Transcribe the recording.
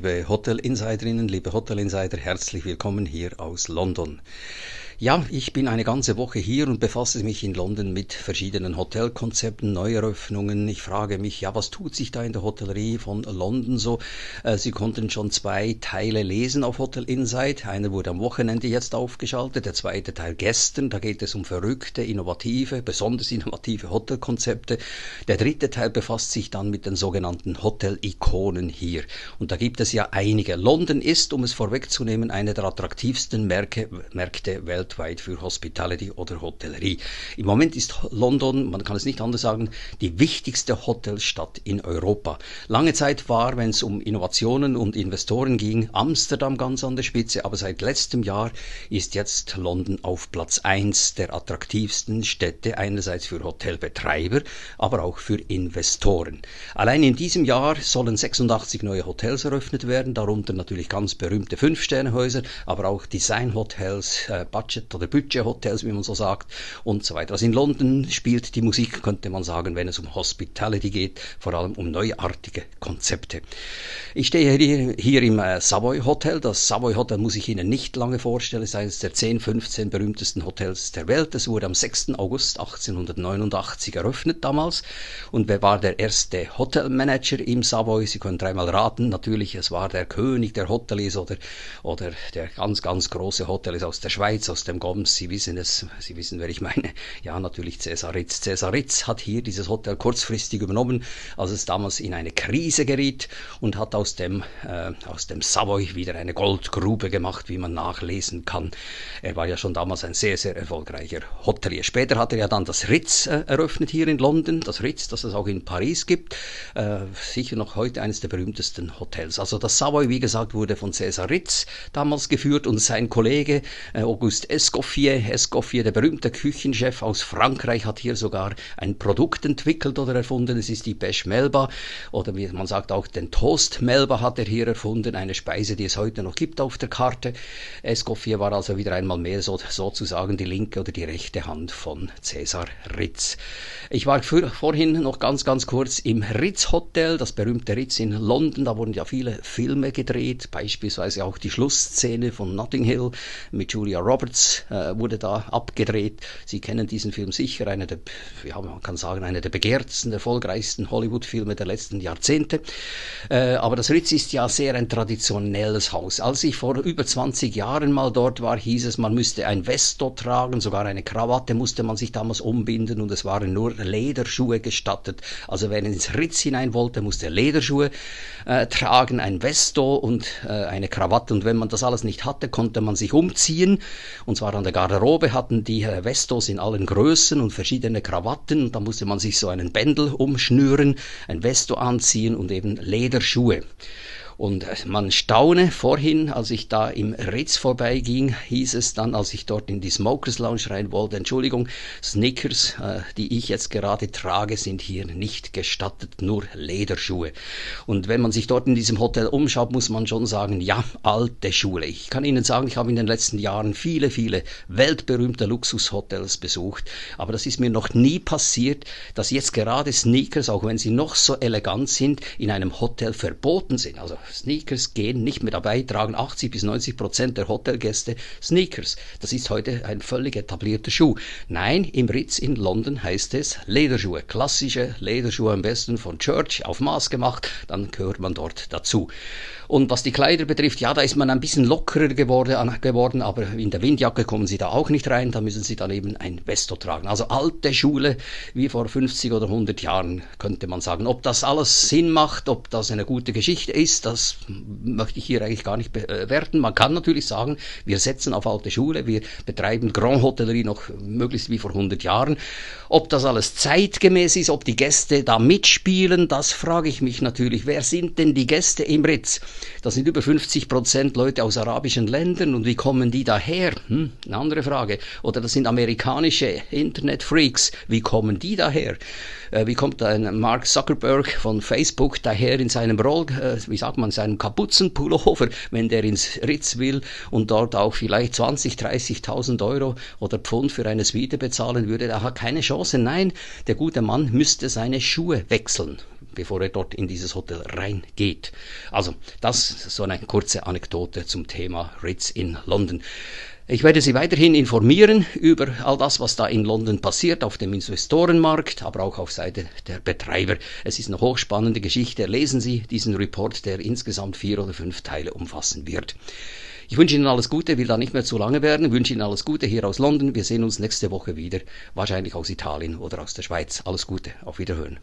liebe Hotel-Insiderinnen, liebe Hotel-Insider, herzlich willkommen hier aus London. Ja, ich bin eine ganze Woche hier und befasse mich in London mit verschiedenen Hotelkonzepten, Neueröffnungen. Ich frage mich, ja, was tut sich da in der Hotellerie von London so? Äh, Sie konnten schon zwei Teile lesen auf Hotel Insight. Einer wurde am Wochenende jetzt aufgeschaltet, der zweite Teil gestern. Da geht es um verrückte, innovative, besonders innovative Hotelkonzepte. Der dritte Teil befasst sich dann mit den sogenannten Hotel-Ikonen hier. Und da gibt es ja einige. London ist, um es vorwegzunehmen, eine der attraktivsten Märkte, Märkte weltweit weltweit für Hospitality oder Hotellerie. Im Moment ist London, man kann es nicht anders sagen, die wichtigste Hotelstadt in Europa. Lange Zeit war, wenn es um Innovationen und Investoren ging, Amsterdam ganz an der Spitze, aber seit letztem Jahr ist jetzt London auf Platz 1 der attraktivsten Städte, einerseits für Hotelbetreiber, aber auch für Investoren. Allein in diesem Jahr sollen 86 neue Hotels eröffnet werden, darunter natürlich ganz berühmte Fünf-Sterne-Häuser, aber auch Design-Hotels, äh, Budget Budget- oder Budget-Hotels, wie man so sagt, und so weiter. Also in London spielt die Musik, könnte man sagen, wenn es um Hospitality geht, vor allem um neuartige Konzepte. Ich stehe hier, hier im äh, Savoy Hotel. Das Savoy Hotel muss ich Ihnen nicht lange vorstellen. Es ist eines der 10, 15 berühmtesten Hotels der Welt. Es wurde am 6. August 1889 eröffnet damals. Und wer war der erste Hotelmanager im Savoy? Sie können dreimal raten. Natürlich, es war der König der Hoteliers oder, oder der ganz, ganz große Hoteliers aus der Schweiz, aus dem Goms. Sie wissen es, Sie wissen, wer ich meine. Ja, natürlich Cäsar Ritz. Cäsar Ritz hat hier dieses Hotel kurzfristig übernommen, als es damals in eine Krise geriet und hat aus dem, äh, aus dem Savoy wieder eine Goldgrube gemacht, wie man nachlesen kann. Er war ja schon damals ein sehr, sehr erfolgreicher Hotelier. Später hat er ja dann das Ritz äh, eröffnet hier in London, das Ritz, das es auch in Paris gibt. Äh, sicher noch heute eines der berühmtesten Hotels. Also das Savoy, wie gesagt, wurde von Cäsar Ritz damals geführt und sein Kollege äh, Auguste Escoffier, Escoffier, der berühmte Küchenchef aus Frankreich, hat hier sogar ein Produkt entwickelt oder erfunden. Es ist die Beche Melba oder wie man sagt auch den Toast Melba hat er hier erfunden, eine Speise, die es heute noch gibt auf der Karte. Escoffier war also wieder einmal mehr so, sozusagen die linke oder die rechte Hand von Cäsar Ritz. Ich war für, vorhin noch ganz, ganz kurz im Ritz Hotel, das berühmte Ritz in London. Da wurden ja viele Filme gedreht, beispielsweise auch die Schlussszene von Notting Hill mit Julia Roberts äh, wurde da abgedreht. Sie kennen diesen Film sicher, einer der, ja, man kann sagen, einer der begehrtesten, erfolgreichsten Hollywood-Filme der letzten Jahrzehnte. Äh, aber das Ritz ist ja sehr ein traditionelles Haus. Als ich vor über 20 Jahren mal dort war, hieß es, man müsste ein Vesto tragen, sogar eine Krawatte musste man sich damals umbinden und es waren nur Lederschuhe gestattet. Also wer ins Ritz hinein wollte, musste Lederschuhe äh, tragen, ein Vesto und äh, eine Krawatte. Und wenn man das alles nicht hatte, konnte man sich umziehen. Und zwar an der Garderobe hatten die äh, Vestos in allen Größen und verschiedene Krawatten. Und da musste man sich so einen Bändel umschnüren, ein Vesto anziehen und eben Lederschuhe. Und man staune, vorhin, als ich da im Ritz vorbeiging, hieß es dann, als ich dort in die Smokers Lounge rein wollte, Entschuldigung, Sneakers, äh, die ich jetzt gerade trage, sind hier nicht gestattet, nur Lederschuhe. Und wenn man sich dort in diesem Hotel umschaut, muss man schon sagen, ja, alte Schule. Ich kann Ihnen sagen, ich habe in den letzten Jahren viele, viele weltberühmte Luxushotels besucht, aber das ist mir noch nie passiert, dass jetzt gerade Sneakers, auch wenn sie noch so elegant sind, in einem Hotel verboten sind. Also Sneakers gehen nicht mehr dabei, tragen 80 bis 90 Prozent der Hotelgäste Sneakers. Das ist heute ein völlig etablierter Schuh. Nein, im Ritz in London heißt es Lederschuhe. Klassische Lederschuhe am besten von Church auf Maß gemacht, dann gehört man dort dazu. Und was die Kleider betrifft, ja, da ist man ein bisschen lockerer geworden, aber in der Windjacke kommen sie da auch nicht rein, da müssen sie dann eben ein Vesto tragen. Also alte Schule, wie vor 50 oder 100 Jahren, könnte man sagen. Ob das alles Sinn macht, ob das eine gute Geschichte ist, das möchte ich hier eigentlich gar nicht bewerten. Man kann natürlich sagen, wir setzen auf alte Schule, wir betreiben Grand Hotellerie noch möglichst wie vor 100 Jahren. Ob das alles zeitgemäß ist, ob die Gäste da mitspielen, das frage ich mich natürlich. Wer sind denn die Gäste im Ritz? Das sind über 50 Prozent Leute aus arabischen Ländern und wie kommen die daher? Hm, eine andere Frage. Oder das sind amerikanische Internetfreaks. Wie kommen die daher? Äh, wie kommt ein Mark Zuckerberg von Facebook daher in seinem Roll, äh, wie sagt man, seinem Kapuzenpullover, wenn der ins Ritz will und dort auch vielleicht 20, 30.000 Euro oder Pfund für eine Suite bezahlen würde? Der hat keine Chance. Nein, der gute Mann müsste seine Schuhe wechseln bevor er dort in dieses Hotel reingeht. Also, das ist so eine kurze Anekdote zum Thema Ritz in London. Ich werde Sie weiterhin informieren über all das, was da in London passiert, auf dem Investorenmarkt, aber auch auf Seite der Betreiber. Es ist eine hochspannende Geschichte. Lesen Sie diesen Report, der insgesamt vier oder fünf Teile umfassen wird. Ich wünsche Ihnen alles Gute, will da nicht mehr zu lange werden. Ich wünsche Ihnen alles Gute hier aus London. Wir sehen uns nächste Woche wieder, wahrscheinlich aus Italien oder aus der Schweiz. Alles Gute, auf Wiederhören.